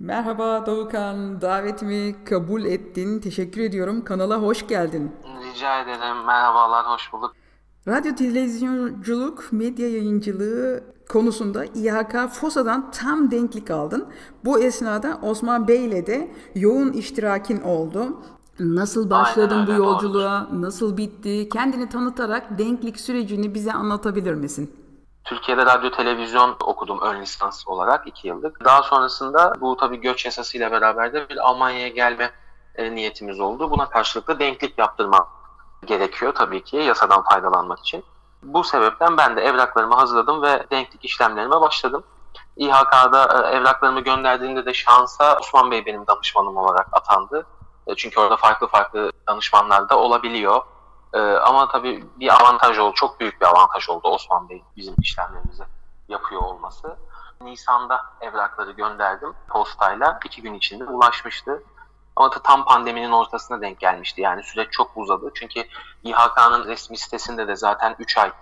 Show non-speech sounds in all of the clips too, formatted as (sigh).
Merhaba Doğukan, davetimi kabul ettin. Teşekkür ediyorum. Kanala hoş geldin. Rica ederim. Merhabalar, hoş bulduk. Radyo televizyonculuk, medya yayıncılığı konusunda İHK FOSA'dan tam denklik aldın. Bu esnada Osman Bey ile de yoğun iştirakin oldu. Nasıl başladın Aynen bu yolculuğa? Nasıl bitti? Kendini tanıtarak denklik sürecini bize anlatabilir misin? Türkiye'de radyo televizyon okudum ön lisans olarak iki yıllık. Daha sonrasında bu tabii göç yasasıyla beraber de bir Almanya'ya gelme e, niyetimiz oldu. Buna karşılık da denklik yaptırma gerekiyor tabii ki yasadan faydalanmak için. Bu sebepten ben de evraklarımı hazırladım ve denklik işlemlerime başladım. İHK'da e, evraklarımı gönderdiğimde de şansa Osman Bey benim danışmanım olarak atandı. E, çünkü orada farklı farklı danışmanlar da olabiliyor. E, ama tabii bir avantaj oldu, çok büyük bir avantaj oldu Osman Bey bizim işlemlerimizi yapıyor olması. Nisan'da evrakları gönderdim postayla. iki gün içinde ulaşmıştı. Ama da tam pandeminin ortasına denk gelmişti. Yani süreç çok uzadı. Çünkü İHK'nın resmi sitesinde de zaten 3 ay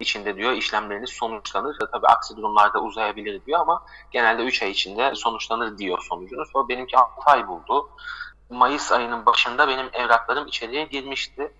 içinde diyor işlemleriniz sonuçlanır. Tabii aksi durumlarda uzayabilir diyor ama genelde 3 ay içinde sonuçlanır diyor sonucunuz. O benimki 6 ay buldu. Mayıs ayının başında benim evraklarım içeriye girmişti.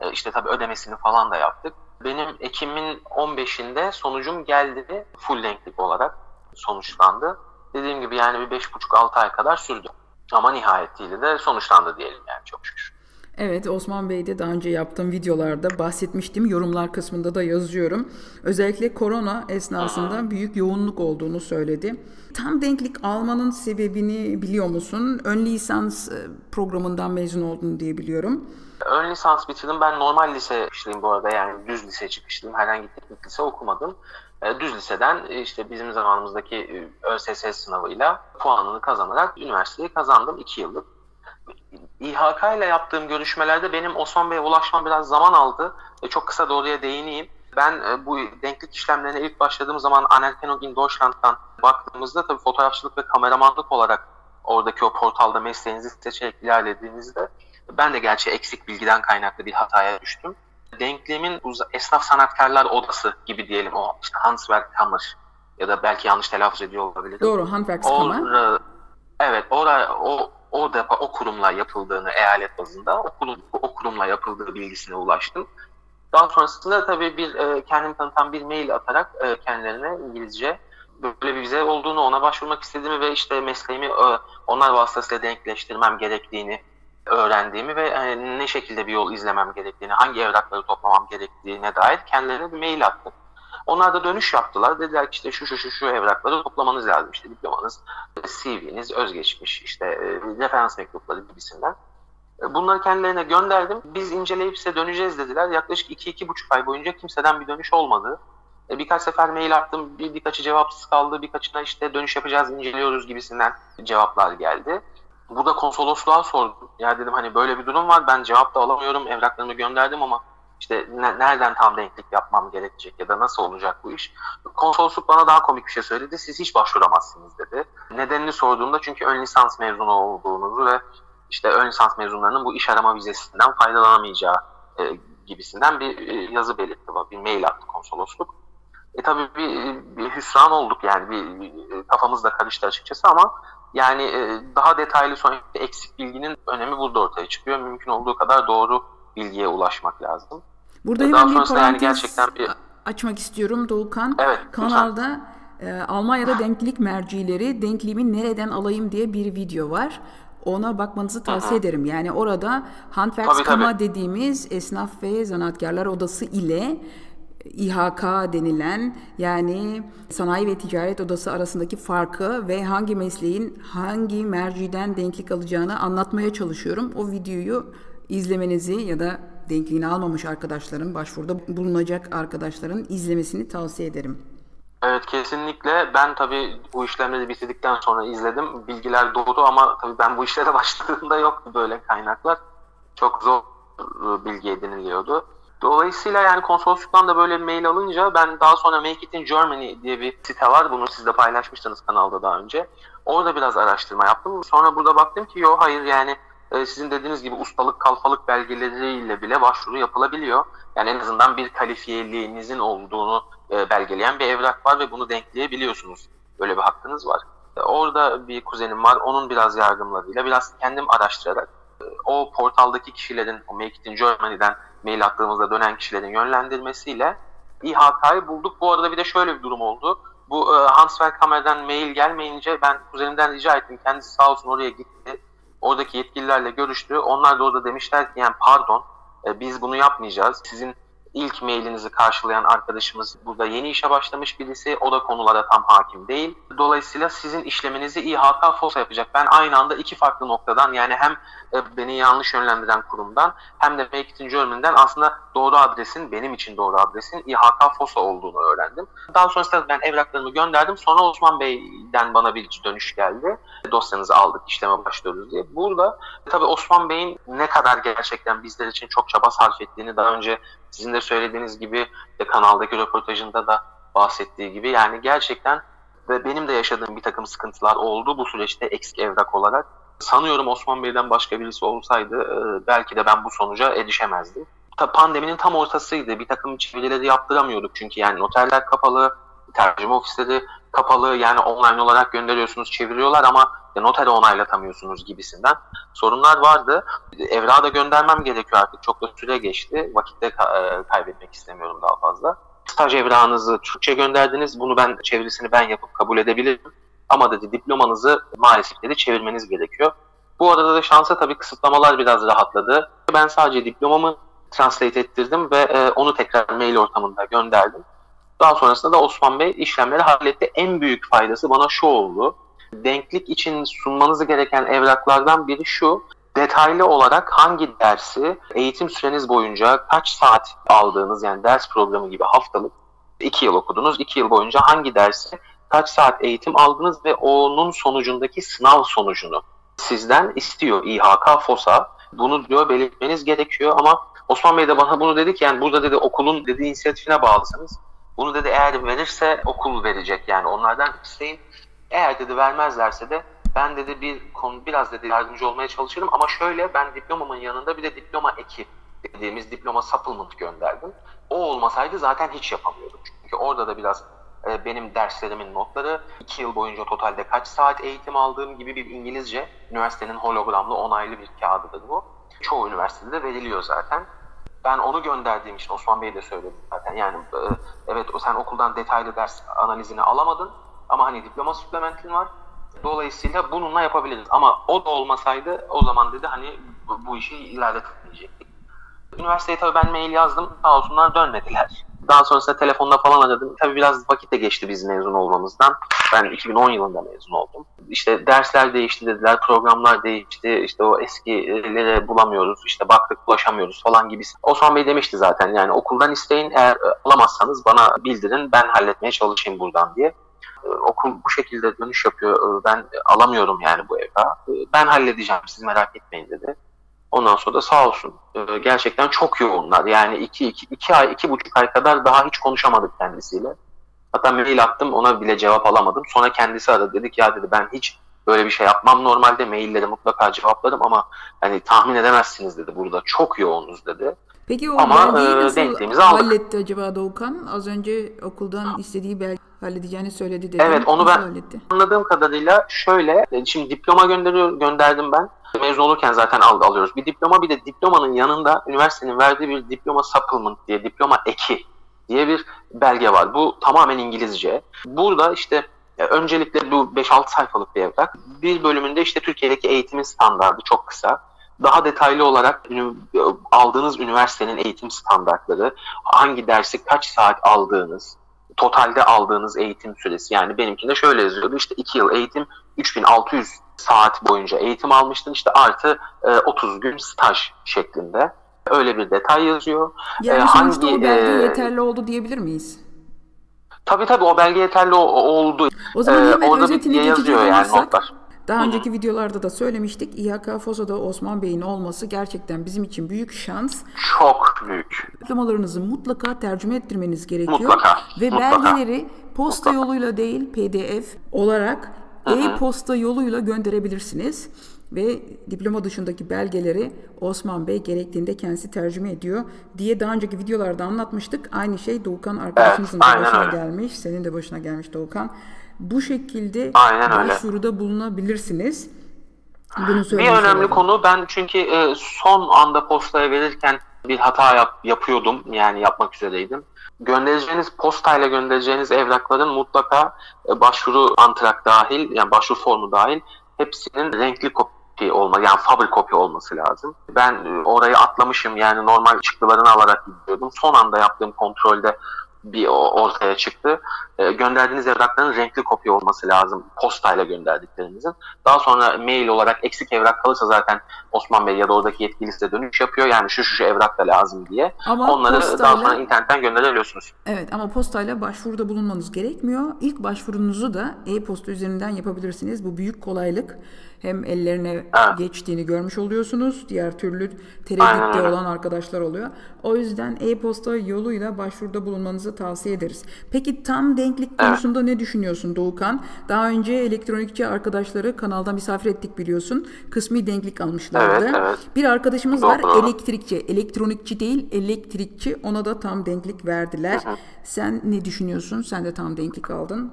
E, işte tabii ödemesini falan da yaptık. Benim Ekim'in 15'inde sonucum geldi. Full denklik olarak sonuçlandı. Dediğim gibi yani bir 5,5-6 ay kadar sürdü. Ama nihayetiyle de sonuçlandı diyelim yani çok şükür. Evet Osman Bey'de daha önce yaptığım videolarda bahsetmiştim. Yorumlar kısmında da yazıyorum. Özellikle korona esnasında büyük yoğunluk olduğunu söyledi. Tam denklik almanın sebebini biliyor musun? Ön lisans e, programından mezun oldun diye biliyorum. Ön lisans bitirdim. Ben normal lise çıkışlıyım bu arada yani düz lise çıkışlıyım. Herhangi teknik lise okumadım. E, düz liseden e, işte bizim zamanımızdaki ÖSS sınavıyla puanını kazanarak üniversiteyi kazandım 2 yıllık. İHK ile yaptığım görüşmelerde benim Osman Bey'e ulaşmam biraz zaman aldı. E, çok kısa da oraya değineyim. Ben bu denklik işlemlerine ilk başladığım zaman Anerkennung in Deutschland'dan baktığımızda tabii fotoğrafçılık ve kameramanlık olarak oradaki o portalda mesleğinizi seçerek ilerlediğinizde ben de gerçi eksik bilgiden kaynaklı bir hataya düştüm. Denklemin esnaf sanatkarlar odası gibi diyelim o işte Handwerkkammer ya da belki yanlış telaffuz ediyor olabilirim. Doğru Handwerkskammer. Evet oraya o o defa o kurumla yapıldığını eyalet bazında o, kurum, o kurumla yapıldığı bilgisine ulaştım. Daha sonrasında tabii bir e, kendimi tanıtan bir mail atarak e, kendilerine İngilizce böyle bir vize olduğunu, ona başvurmak istediğimi ve işte mesleğimi e, onlar vasıtasıyla denkleştirmem gerektiğini öğrendiğimi ve e, ne şekilde bir yol izlemem gerektiğini, hangi evrakları toplamam gerektiğine dair kendilerine bir mail attım. Onlar da dönüş yaptılar. Dediler ki işte şu şu şu şu evrakları toplamanız lazım. İşte diplomanız, CV'niz, özgeçmiş, işte e, referans mektupları gibisinden. E, bunları kendilerine gönderdim. Biz inceleyip size döneceğiz dediler. Yaklaşık 2-2,5 ay boyunca kimseden bir dönüş olmadı. E, birkaç sefer mail attım. Bir, birkaçı cevapsız kaldı. Birkaçına işte dönüş yapacağız, inceliyoruz gibisinden cevaplar geldi. Burada konsolosluğa sordum. Ya dedim hani böyle bir durum var. Ben cevap da alamıyorum. Evraklarımı gönderdim ama işte ne, nereden tam denklik yapmam gerekecek ya da nasıl olacak bu iş? Konsolosluk bana daha komik bir şey söyledi. Siz hiç başvuramazsınız dedi. Nedenini sorduğumda çünkü ön lisans mezunu olduğunuzu ve işte ön lisans mezunlarının bu iş arama vizesinden faydalanamayacağı e, gibisinden bir e, yazı belirtti. Bir mail attı konsolosluk. E tabii bir, bir hüsran olduk yani bir, bir kafamız da karıştı açıkçası ama yani e, daha detaylı sonra eksik bilginin önemi burada ortaya çıkıyor. Mümkün olduğu kadar doğru bilgiye ulaşmak lazım. Burada hemen bir parantez yani gerçekten bir... açmak istiyorum Doğukan. Evet, Kanalda e, Almanya'da denklik mercileri denkliğimi nereden alayım diye bir video var. Ona bakmanızı tavsiye Hı-hı. ederim. Yani orada Handwerkskama dediğimiz esnaf ve zanaatkarlar odası ile İHK denilen yani sanayi ve ticaret odası arasındaki farkı ve hangi mesleğin hangi merciden denklik alacağını anlatmaya çalışıyorum. O videoyu izlemenizi ya da denkliğini almamış arkadaşların, başvuruda bulunacak arkadaşların izlemesini tavsiye ederim. Evet kesinlikle. Ben tabii bu işlemleri bitirdikten sonra izledim. Bilgiler doğru ama tabii ben bu işlere (laughs) başladığımda yoktu böyle kaynaklar. Çok zor bilgi ediniliyordu. Dolayısıyla yani konsolosluktan da böyle mail alınca ben daha sonra Make It in Germany diye bir site var. Bunu siz de paylaşmıştınız kanalda daha önce. Orada biraz araştırma yaptım. Sonra burada baktım ki yok hayır yani e, sizin dediğiniz gibi ustalık kalfalık belgeleriyle bile başvuru yapılabiliyor. Yani en azından bir kalifiyeliğinizin olduğunu e, belgeleyen bir evrak var ve bunu denkleyebiliyorsunuz. Böyle bir hakkınız var. Orada bir kuzenim var. Onun biraz yardımlarıyla biraz kendim araştırarak o portaldaki kişilerin, o Make It in Germany'den mail attığımızda dönen kişilerin yönlendirmesiyle İHK'yı bulduk. Bu arada bir de şöyle bir durum oldu. Bu e, Hansberg Kamer'den mail gelmeyince ben kuzenimden rica ettim. Kendisi sağ olsun oraya gitti. Oradaki yetkililerle görüştü. Onlar da orada demişler ki yani pardon e, biz bunu yapmayacağız. Sizin ilk mailinizi karşılayan arkadaşımız burada yeni işe başlamış birisi. O da konulara tam hakim değil. Dolayısıyla sizin işleminizi İHK FOSA yapacak. Ben aynı anda iki farklı noktadan yani hem e, beni yanlış yönlendiren kurumdan hem de Make It in aslında doğru adresin, benim için doğru adresin İHK FOSA olduğunu öğrendim. Daha sonrasında ben evraklarımı gönderdim. Sonra Osman Bey'den bana bir dönüş geldi. Dosyanızı aldık, işleme başlıyoruz diye. Burada tabii Osman Bey'in ne kadar gerçekten bizler için çok çaba sarf ettiğini daha önce sizin de söylediğiniz gibi de kanaldaki röportajında da bahsettiği gibi yani gerçekten ve benim de yaşadığım bir takım sıkıntılar oldu bu süreçte eksik evrak olarak. Sanıyorum Osman Bey'den başka birisi olsaydı e, belki de ben bu sonuca erişemezdim. Pandeminin tam ortasıydı. Bir takım çevirileri yaptıramıyorduk çünkü yani noterler kapalı, tercüme ofisleri kapalı yani online olarak gönderiyorsunuz çeviriyorlar ama notere onaylatamıyorsunuz gibisinden sorunlar vardı. Evrağı da göndermem gerekiyor artık. Çok da süre geçti. Vakitte e, kaybetmek istemiyorum daha fazla. Staj evrağınızı Türkçe gönderdiniz. Bunu ben çevirisini ben yapıp kabul edebilirim. Ama dedi diplomanızı maalesef dedi çevirmeniz gerekiyor. Bu arada da şansa tabii kısıtlamalar biraz rahatladı. Ben sadece diplomamı translate ettirdim ve e, onu tekrar mail ortamında gönderdim. Daha sonrasında da Osman Bey işlemleri halletti. En büyük faydası bana şu oldu. Denklik için sunmanız gereken evraklardan biri şu. Detaylı olarak hangi dersi eğitim süreniz boyunca kaç saat aldığınız yani ders programı gibi haftalık 2 yıl okudunuz. 2 yıl boyunca hangi dersi kaç saat eğitim aldınız ve onun sonucundaki sınav sonucunu sizden istiyor İHK FOSA. Bunu diyor belirtmeniz gerekiyor ama Osman Bey de bana bunu dedi ki yani burada dedi okulun dedi inisiyatifine bağlısınız. Bunu dedi eğer verirse okul verecek yani onlardan isteyin. Eğer dedi vermezlerse de ben dedi bir konu biraz dedi yardımcı olmaya çalışırım ama şöyle ben diplomamın yanında bir de diploma eki dediğimiz diploma supplement gönderdim. O olmasaydı zaten hiç yapamıyordum. Çünkü orada da biraz e, benim derslerimin notları, iki yıl boyunca totalde kaç saat eğitim aldığım gibi bir İngilizce, üniversitenin hologramlı onaylı bir kağıdıdır bu. Çoğu üniversitede de veriliyor zaten. Ben onu gönderdiğim için Osman Bey de söyledi zaten. Yani e, evet sen okuldan detaylı ders analizini alamadın ama hani diploma suplementin var. Dolayısıyla bununla yapabiliriz. Ama o da olmasaydı o zaman dedi hani bu, bu işi ilerletemeyecektik. Üniversiteye tabii ben mail yazdım. Sağ olsunlar dönmediler. Daha sonrasında telefonda falan aradım. Tabii biraz vakit de geçti biz mezun olmamızdan. Ben 2010 yılında mezun oldum. İşte dersler değişti dediler, programlar değişti. İşte o eskileri bulamıyoruz, işte baktık ulaşamıyoruz falan gibi. Osman Bey demişti zaten yani okuldan isteyin eğer alamazsanız bana bildirin ben halletmeye çalışayım buradan diye okul bu şekilde dönüş yapıyor. E, ben alamıyorum yani bu evra. Ben halledeceğim siz merak etmeyin dedi. Ondan sonra da sağ olsun e, gerçekten çok yoğunlar. Yani iki, iki, iki ay, iki buçuk ay kadar daha hiç konuşamadık kendisiyle. Hatta mail attım ona bile cevap alamadım. Sonra kendisi aradı dedi ki ya dedi ben hiç böyle bir şey yapmam normalde maillere mutlaka cevaplarım ama hani tahmin edemezsiniz dedi burada çok yoğunuz dedi. Peki o Ama, belgeyi e, nasıl halletti acaba Doğukan? Az önce okuldan istediği belge halledeceğini söyledi dedi. Evet onu ben halletti? anladığım kadarıyla şöyle e, şimdi diploma gönderiyor, gönderdim ben. Mezun olurken zaten al, alıyoruz. Bir diploma bir de diplomanın yanında üniversitenin verdiği bir diploma supplement diye diploma eki diye bir belge var. Bu tamamen İngilizce. Burada işte e, öncelikle bu 5-6 sayfalık bir evrak. Bir bölümünde işte Türkiye'deki eğitimin standardı çok kısa daha detaylı olarak aldığınız üniversitenin eğitim standartları, hangi dersi kaç saat aldığınız, totalde aldığınız eğitim süresi. Yani benimkinde şöyle yazıyordu işte 2 yıl eğitim 3600 saat boyunca eğitim almıştın işte artı 30 e, gün staj şeklinde. Öyle bir detay yazıyor. Yani ee, hangi, o belge e, yeterli oldu diyebilir miyiz? Tabii tabii o belge yeterli oldu. O zaman hemen ee, orada özetini bir yazıyor yani notlar. Daha önceki videolarda da söylemiştik. İHK FOSA'da Osman Bey'in olması gerçekten bizim için büyük şans. Çok büyük. Diplomalarınızı mutlaka tercüme ettirmeniz gerekiyor. Mutlaka. Ve mutlaka. belgeleri posta mutlaka. yoluyla değil PDF olarak e-posta yoluyla gönderebilirsiniz. Ve diploma dışındaki belgeleri Osman Bey gerektiğinde kendisi tercüme ediyor diye daha önceki videolarda anlatmıştık. Aynı şey Doğukan arkadaşımızın evet, da başına öyle. gelmiş. Senin de başına gelmiş Doğukan. Bu şekilde Aynen başvuruda öyle. bulunabilirsiniz. Bunu bir önemli olalım. konu ben çünkü e, son anda postaya verirken bir hata yap, yapıyordum yani yapmak üzereydim. Göndereceğiniz postayla göndereceğiniz evrakların mutlaka e, başvuru antrak dahil yani başvuru formu dahil hepsinin renkli kopya olma yani fabrik kopya olması lazım. Ben e, orayı atlamışım yani normal çıktılarını alarak gidiyordum. Son anda yaptığım kontrolde bir ortaya çıktı. E, gönderdiğiniz evrakların renkli kopya olması lazım postayla gönderdiklerinizin. Daha sonra mail olarak eksik evrak kalırsa zaten Osman Bey ya da oradaki yetkili size dönüş yapıyor. Yani şu şu şu evrak da lazım diye. Ama Onları postayla, daha sonra internetten gönderebiliyorsunuz. Evet ama postayla başvuruda bulunmanız gerekmiyor. İlk başvurunuzu da e-posta üzerinden yapabilirsiniz. Bu büyük kolaylık hem ellerine evet. geçtiğini görmüş oluyorsunuz. Diğer türlü tereddütte olan arkadaşlar oluyor. O yüzden e-posta yoluyla başvuruda bulunmanızı tavsiye ederiz. Peki tam denklik konusunda ne düşünüyorsun Doğukan? Daha önce elektronikçi arkadaşları kanalda misafir ettik biliyorsun. Kısmi denklik almışlardı. Evet, evet. Bir arkadaşımız var elektrikçi. Elektronikçi değil elektrikçi. Ona da tam denklik verdiler. Sen ne düşünüyorsun? Sen de tam denklik aldın.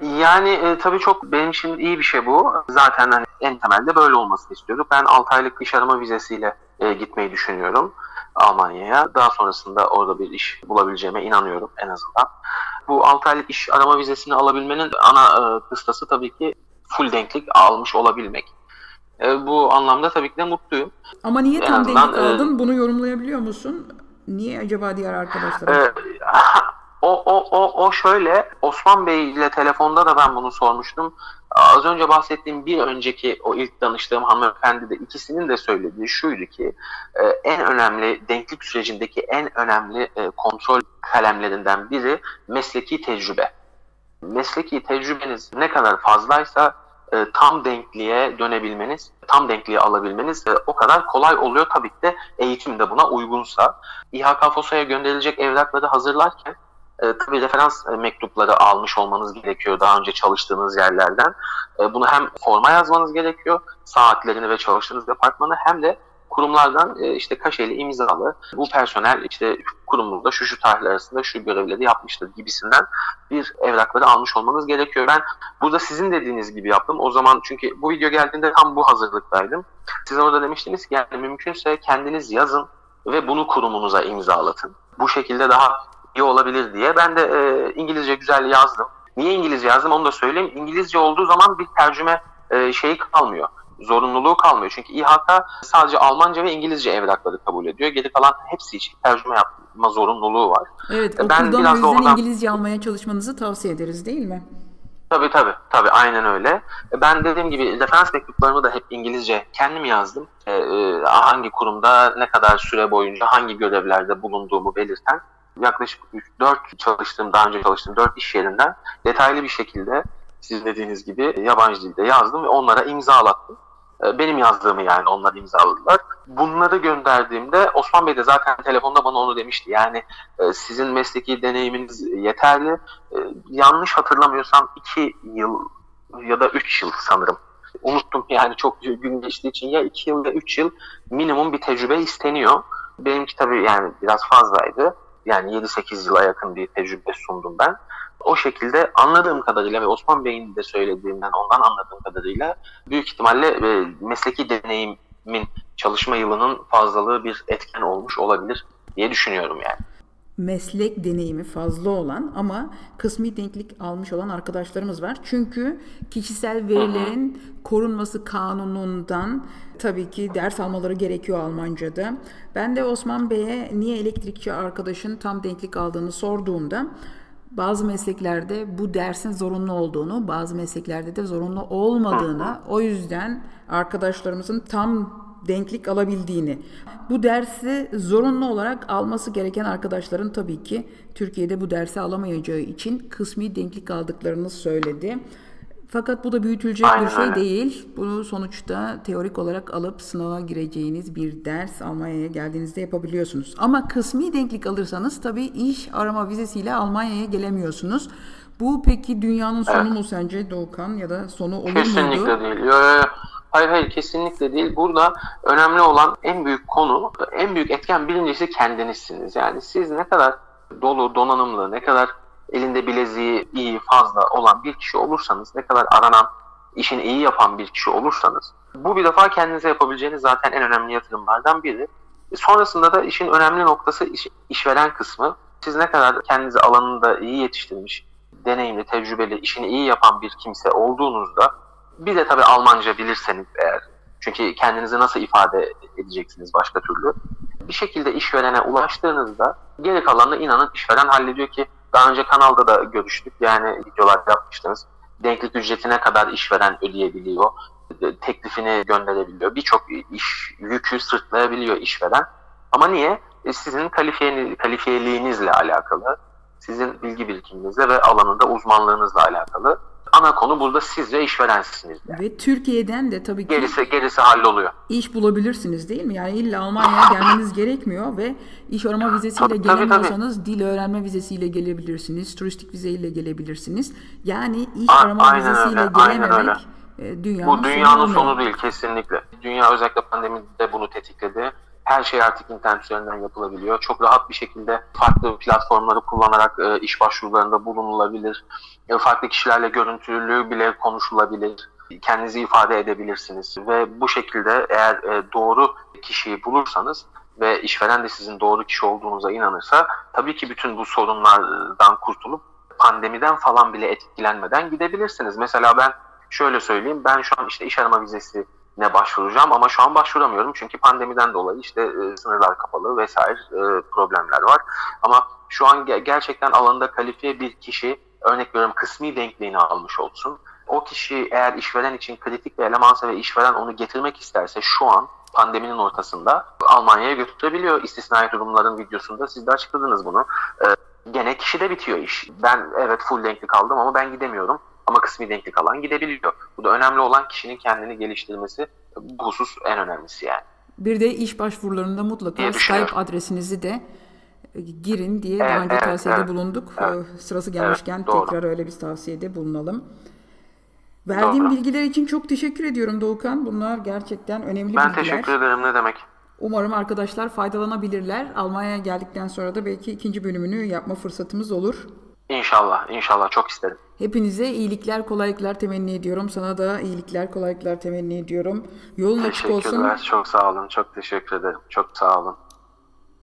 Yani e, tabii çok benim için iyi bir şey bu. Zaten hani en temelde böyle olmasını istiyorduk. Ben 6 aylık iş arama vizesiyle e, gitmeyi düşünüyorum Almanya'ya. Daha sonrasında orada bir iş bulabileceğime inanıyorum en azından. Bu 6 aylık iş arama vizesini alabilmenin ana e, kıstası tabii ki full denklik almış olabilmek. E, bu anlamda tabii ki de mutluyum. Ama niye tam denklik e, aldın? Bunu yorumlayabiliyor musun? Niye acaba diğer arkadaşlar? E, (laughs) o, o, o, o şöyle Osman Bey ile telefonda da ben bunu sormuştum. Az önce bahsettiğim bir önceki o ilk danıştığım hanımefendi de ikisinin de söylediği şuydu ki e, en önemli denklik sürecindeki en önemli e, kontrol kalemlerinden biri mesleki tecrübe. Mesleki tecrübeniz ne kadar fazlaysa e, tam denkliğe dönebilmeniz, tam denkliğe alabilmeniz o kadar kolay oluyor. Tabii ki de eğitim de buna uygunsa. İHK FOSA'ya gönderilecek evrakları hazırlarken e, tabii referans e, mektupları almış olmanız gerekiyor daha önce çalıştığınız yerlerden. E, bunu hem forma yazmanız gerekiyor, saatlerini ve çalıştığınız departmanı hem de kurumlardan e, işte kaşeli imzalı bu personel işte kurumumuzda şu şu tarihler arasında şu görevleri yapmıştır gibisinden bir evrakları almış olmanız gerekiyor. Ben burada sizin dediğiniz gibi yaptım. O zaman çünkü bu video geldiğinde tam bu hazırlıktaydım. Siz orada demiştiniz ki yani mümkünse kendiniz yazın ve bunu kurumunuza imzalatın. Bu şekilde daha iyi olabilir diye. Ben de e, İngilizce güzel yazdım. Niye İngilizce yazdım onu da söyleyeyim. İngilizce olduğu zaman bir tercüme e, şeyi kalmıyor. Zorunluluğu kalmıyor. Çünkü İHK sadece Almanca ve İngilizce evrakları kabul ediyor. Geri kalan hepsi için tercüme yapma zorunluluğu var. Evet, e, ben biraz o yüzden oradan... İngilizce almaya çalışmanızı tavsiye ederiz değil mi? Tabii tabii. Tabii aynen öyle. E, ben dediğim gibi referans mektuplarımı da hep İngilizce kendim yazdım. Ee, hangi kurumda ne kadar süre boyunca hangi görevlerde bulunduğumu belirten yaklaşık 4 çalıştığım, daha önce çalıştığım 4 iş yerinden detaylı bir şekilde sizin dediğiniz gibi yabancı dilde yazdım ve onlara imzalattım. Ee, benim yazdığımı yani onlar imzaladılar. Bunları gönderdiğimde Osman Bey de zaten telefonda bana onu demişti. Yani e, sizin mesleki deneyiminiz yeterli. E, yanlış hatırlamıyorsam 2 yıl ya da 3 yıl sanırım. Unuttum (laughs) yani çok gün geçtiği için ya 2 yıl ya 3 yıl minimum bir tecrübe isteniyor. Benimki tabii yani biraz fazlaydı yani 7-8 yıla yakın bir tecrübe sundum ben. O şekilde anladığım kadarıyla ve Osman Bey'in de söylediğinden ondan anladığım kadarıyla büyük ihtimalle e, mesleki deneyimin çalışma yılının fazlalığı bir etken olmuş olabilir diye düşünüyorum yani meslek deneyimi fazla olan ama kısmi denklik almış olan arkadaşlarımız var. Çünkü kişisel verilerin korunması kanunundan tabii ki ders almaları gerekiyor Almanca'da. Ben de Osman Bey'e niye elektrikçi arkadaşın tam denklik aldığını sorduğumda bazı mesleklerde bu dersin zorunlu olduğunu, bazı mesleklerde de zorunlu olmadığını, o yüzden arkadaşlarımızın tam denklik alabildiğini. Bu dersi zorunlu olarak alması gereken arkadaşların tabii ki Türkiye'de bu dersi alamayacağı için kısmi denklik aldıklarını söyledi. Fakat bu da büyütülecek Aynen bir şey değil. Bunu sonuçta teorik olarak alıp sınava gireceğiniz bir ders Almanya'ya geldiğinizde yapabiliyorsunuz. Ama kısmi denklik alırsanız tabii iş arama vizesiyle Almanya'ya gelemiyorsunuz. Bu peki dünyanın sonu evet. mu sence Doğukan ya da sonu olur Kesinlikle muydu? Kesinlikle değil. Yo, yo, yo. Hayır hayır kesinlikle değil. Burada önemli olan en büyük konu, en büyük etken birincisi kendinizsiniz. Yani siz ne kadar dolu, donanımlı, ne kadar elinde bileziği iyi fazla olan bir kişi olursanız, ne kadar aranan, işini iyi yapan bir kişi olursanız, bu bir defa kendinize yapabileceğiniz zaten en önemli yatırımlardan biri. Sonrasında da işin önemli noktası iş, işveren kısmı. Siz ne kadar kendinizi alanında iyi yetiştirmiş, deneyimli, tecrübeli, işini iyi yapan bir kimse olduğunuzda bir de tabii Almanca bilirseniz eğer çünkü kendinizi nasıl ifade edeceksiniz başka türlü? Bir şekilde işverene ulaştığınızda geri kalanını inanın işveren hallediyor ki daha önce kanalda da görüştük. Yani videolar yapmıştınız. Denklik ücretine kadar işveren ödeyebiliyor. Teklifini gönderebiliyor. Birçok iş yükü sırtlayabiliyor işveren. Ama niye? E sizin kalifiye, kalifiyeliğinizle alakalı, sizin bilgi birikiminizle ve alanında uzmanlığınızla alakalı ana konu burada siz ve işverensiniz. Yani. Ve Türkiye'den de tabii ki gerisi, gerisi halloluyor. İş bulabilirsiniz değil mi? Yani illa Almanya'ya gelmeniz gerekmiyor ve iş arama vizesiyle tabii, gelemiyorsanız tabii, tabii. dil öğrenme vizesiyle gelebilirsiniz, turistik vizeyle gelebilirsiniz. Yani iş A- arama vizesiyle öyle, gelememek e, dünyanın Bu dünyanın sonu, sonu değil kesinlikle. Dünya özellikle pandemide bunu tetikledi. Her şey artık internet üzerinden yapılabiliyor. Çok rahat bir şekilde farklı platformları kullanarak e, iş başvurularında bulunulabilir. E, farklı kişilerle görüntülü bile konuşulabilir. Kendinizi ifade edebilirsiniz. Ve bu şekilde eğer e, doğru kişiyi bulursanız ve işveren de sizin doğru kişi olduğunuza inanırsa tabii ki bütün bu sorunlardan kurtulup pandemiden falan bile etkilenmeden gidebilirsiniz. Mesela ben şöyle söyleyeyim ben şu an işte iş arama vizesi ne başvuracağım ama şu an başvuramıyorum çünkü pandemiden dolayı işte e, sınırlar kapalı vesaire problemler var. Ama şu an ge- gerçekten alanında kalifiye bir kişi örnek veriyorum kısmi denkliğini almış olsun. O kişi eğer işveren için kritik bir elemansa ve işveren onu getirmek isterse şu an pandeminin ortasında Almanya'ya götürebiliyor. İstisnai durumların videosunda siz de açıkladınız bunu. Ee, gene kişide bitiyor iş. Ben evet full denklik aldım ama ben gidemiyorum. Ama kısmi denklik alan gidebiliyor. Bu da önemli olan kişinin kendini geliştirmesi. Bu husus en önemlisi yani. Bir de iş başvurularında mutlaka Skype adresinizi de girin diye daha önce tavsiyede bulunduk. Evet, Sırası gelmişken tekrar öyle bir tavsiyede bulunalım. Verdiğim doğru. bilgiler için çok teşekkür ediyorum Doğukan. Bunlar gerçekten önemli ben bilgiler. Ben teşekkür ederim ne demek. Umarım arkadaşlar faydalanabilirler. Almanya'ya geldikten sonra da belki ikinci bölümünü yapma fırsatımız olur. İnşallah, inşallah çok isterim. Hepinize iyilikler, kolaylıklar temenni ediyorum. Sana da iyilikler, kolaylıklar temenni ediyorum. Yolun açık olsun. Teşekkürler, çok sağ olun. Çok teşekkür ederim. Çok sağ olun.